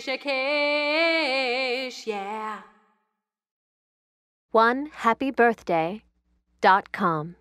Rishikesh, yeah. One happy birthday dot com.